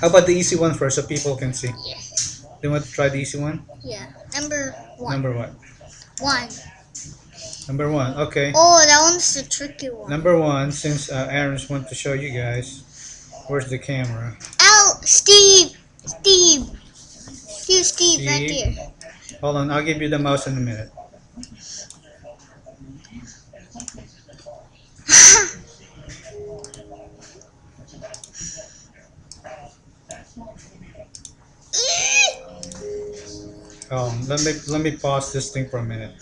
How about the easy one first so people can see? Yeah. Do you want to try the easy one? Yeah. Number one. Number what? One. Number one. Okay. Oh, that one's the tricky one. Number one, since uh, Aaron's want to show you guys, where's the camera? Oh, Steve! Steve! Steve, Steve, right here. Hold on, I'll give you the mouse in a minute. Um, let me let me pause this thing for a minute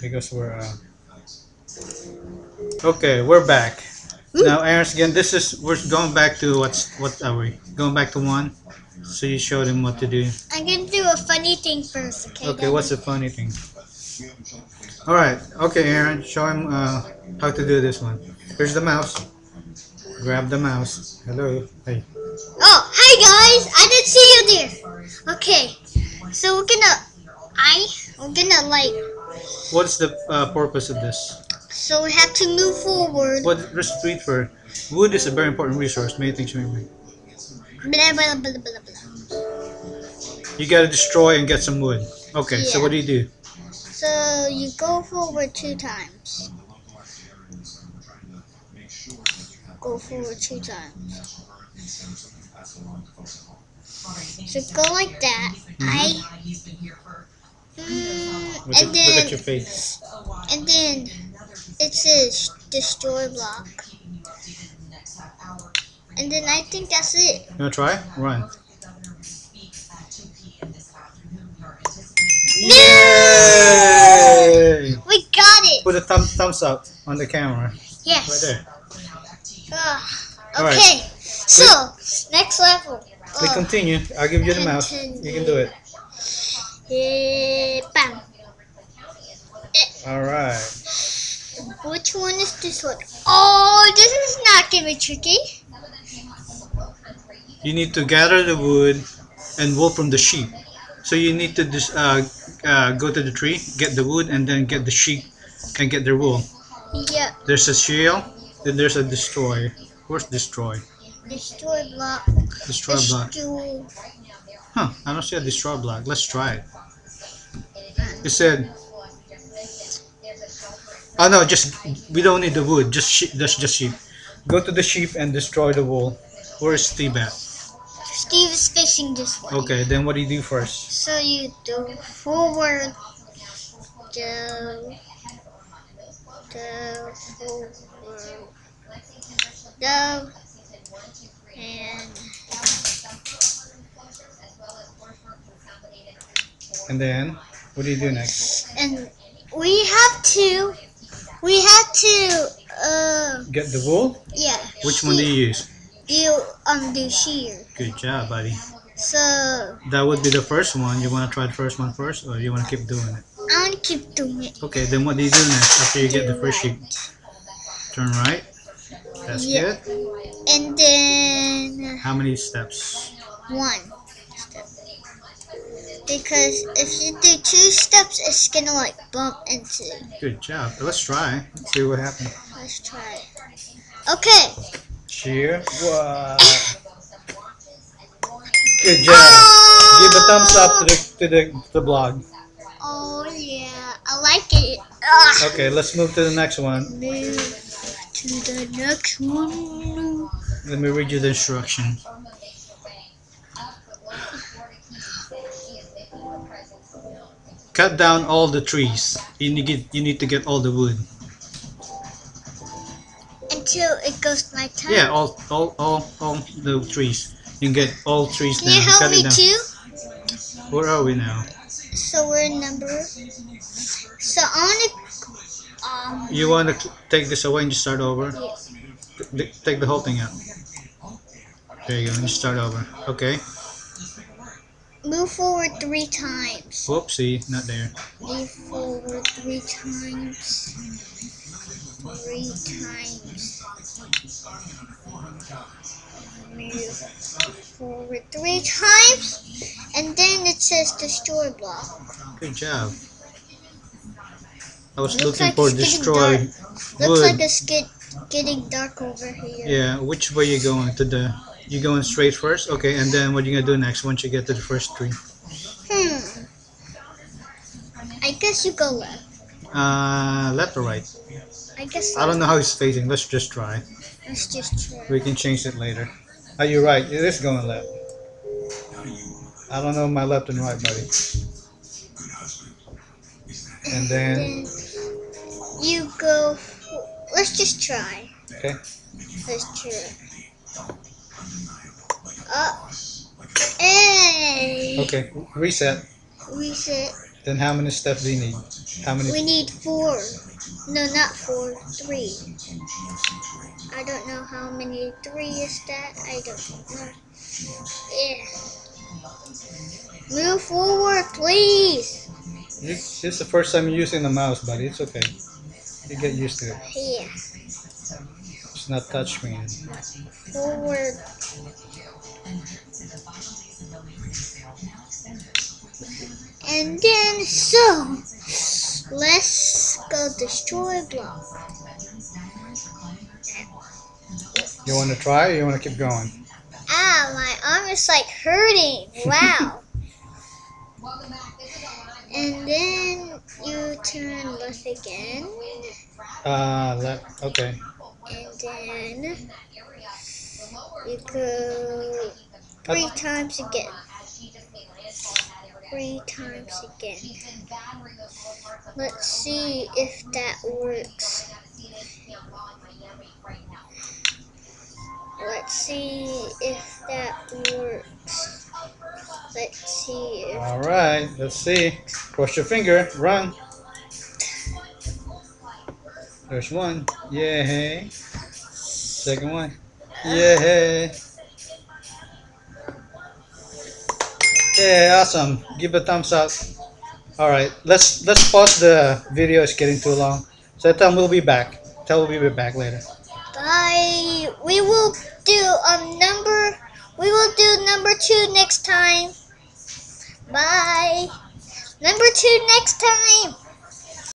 because we're uh... okay. We're back now, Aaron's again. This is we're going back to what's what are we going back to one? So you showed him what to do. I'm gonna do a funny thing first, okay? Okay, Daddy? what's the funny thing? All right, okay, Aaron, show him uh, how to do this one. Here's the mouse. Grab the mouse. Hello. Hey. Oh, hi guys! I didn't see you there. Okay, so we're gonna, I, we're gonna like, What's the uh, purpose of this? so we have to move forward. What? Just for. Wood is a very important resource. Many things may be. Blah blah blah blah blah. You gotta destroy and get some wood. Okay, so what do you do? So you go forward two times. Go forward two times. So go like that. I. Mm, Look at, and look at then your face. and then it says destroy block. And then I think that's it. You wanna try? Run. Yay! We got it. Put a thumb, thumbs up on the camera. Yes. Right there. Ah, All right. okay. So next level. We Oh. continue. I'll give you the mouse. You can do it. All right. Which one is this one? Oh, this is not gonna be tricky. You need to gather the wood and wool from the sheep. So you need to just uh, uh, go to the tree, get the wood, and then get the sheep and get their wool. Yeah, There's a shield, then there's a destroy. Where's destroy? destroy block. Destroy block. Destroy. Huh? I don't see a destroy block. Let's try it. It said. Oh no, just we don't need the wood. Just sheep. Just just sheep. Go to the sheep and destroy the wool. Where's Steve at? Steve is facing this way. Okay, then what do you do first? So you go forward. Go. Go forward. Go. And And then what do you do next? and we have to. We have to. Uh, Get the wool. yeah. Which one do you use? You um do shear. Good job, buddy. So That would be the first one. You want to try the first one first, or you want to keep doing it? I want to keep doing it. Okay, then what do you do next after you get the first right. Turn right. That's Yeah. good. And then How many steps? one. Because if you do two steps, it's gonna like bump into. Good job. Let's try. Let's see what happens. Let's try. Okay. Cheer. Wow. Good job. Give a thumbs up to the to the, the blog. Oh yeah, I like it. Ah. Okay, let's move to the next one. Move to the next one. Let me read you the instructions. Cut down all the trees. You need get, you need to get all the wood. Until it goes nighttime. Yeah, all all all all the trees. You can get all trees Can you help Cut me too? Where are we now? So we're in number. So I wanna. Um. You want to take this away and just start over? Yeah. Take the whole thing out. There you go. And just start over. Okay. Move forward three times. Whoopsie, not there. Move forward three times. Three times. Move forward three times. And then it says destroy block. Good job. I was Looks looking like for destroy Looks wood. like it's get, getting dark over here. Yeah, which way you going? To the You going straight first? Okay, and then what are you gonna do next once you get to the first tree? Hmm. I guess you go left. Uh, left or right? I guess. I don't know how it's facing. Let's just try. Let's just try. We can change it later. Are you right? It is going left. I don't know my left and right, buddy. And then, Then you go. Let's just try. okay. Let's try. Hey. Okay, reset. Reset. Then how many steps do you need? How many? We need four. No, not four. Three. I don't know how many. Three is that? I don't know. Yeah. Move forward, please. This is the first time using the mouse, buddy. It's okay. You get used to it. Yeah. It's not touchscreen. Forward. And then so let's go destroy block. You want to try or you want to keep going? Ah, my arm is like hurting. Wow. and then you turn left again. Uh, left. Okay. And then you go three times again. Three times again. Let's see if that works. Let's see if that works. Let's see if All right. Let's see. Cross your finger. Run. There's one. Yay. Second one. Yay. Yeah, awesome. Give a thumbs up. All right, let's let's pause the video. It's getting too long. So them we'll be back. Tell we'll be back later. Bye. We will do um number. We will do number two next time. Bye. Number two next time.